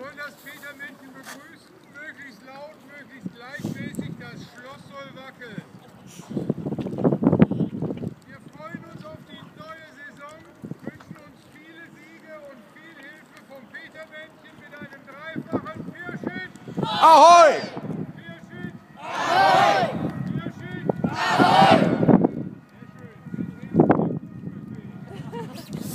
wollen das Petermännchen begrüßen, möglichst laut, möglichst gleichmäßig. Das Schloss soll wackeln. Wir freuen uns auf die neue Saison, wünschen uns viele Siege und viel Hilfe vom Petermännchen mit einem dreifachen Vierschritt. Ahoi! Vierschritt! Ahoi! Vierschritt! Ahoi! Sehr schön.